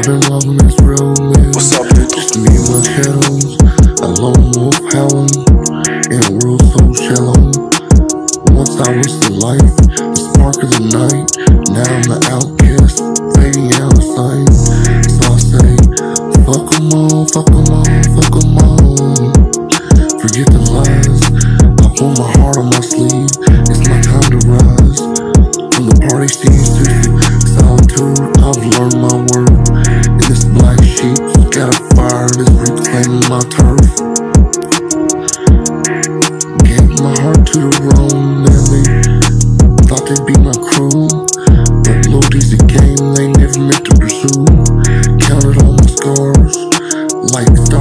I've been loving this real man. What's up, nigga? Just me and my shadows. A lone wolf howling in a world so shallow. Once I was the light, the spark of the night. Now I'm the outcast, fading out of sight. So I say, fuck 'em all, fuck 'em all, fuck 'em all. Forget the lies. I pull my heart on my sleeve. It's my time to rise. From the party scenes to solitude, I've learned my worth. And this black got a fire that's reclaiming my turf. Gave my heart to the wrong, and thought they'd be my crew. But loyalty's a game they never meant to pursue. Counted all my scars, like stars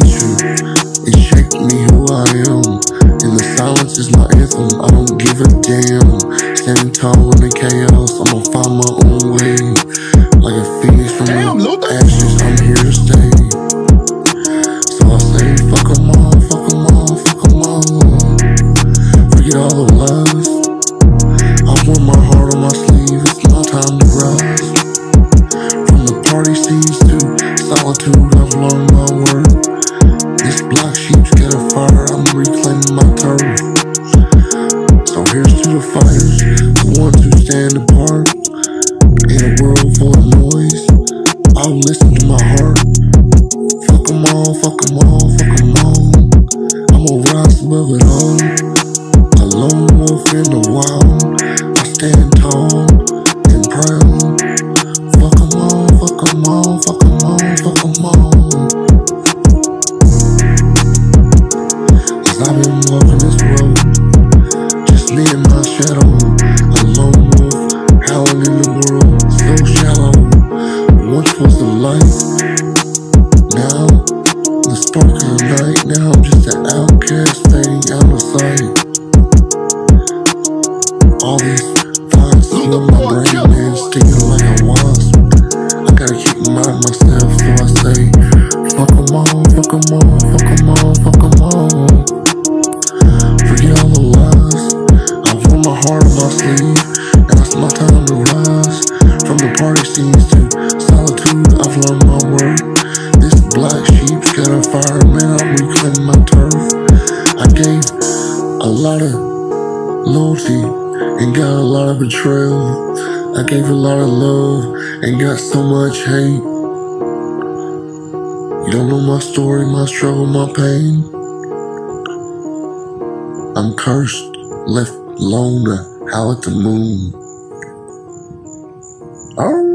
teacher, it shaped me who I am. And the silence is my anthem, I don't give a damn. Standing tall in the chaos, I'ma find my own the ones stand apart. In a world full of noise, I'll listen to my heart. Fuck 'em all, fuck 'em all, fuck 'em all. I'ma rise above it all. Now the spark of the night. Now I'm just an outcast fading out of sight. All these thoughts fill my brain, man, stinging like a wasp. I gotta keep reminding myself, so I say, fuck 'em all, fuck fuck 'em all, fuck fuck 'em all, fuck fuck 'em all. a lot of loyalty and got a lot of betrayal. I gave a lot of love and got so much hate. You don't know my story, my struggle, my pain. I'm cursed, left alone to howl at the moon. Oh.